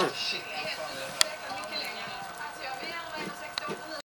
Ow, shit.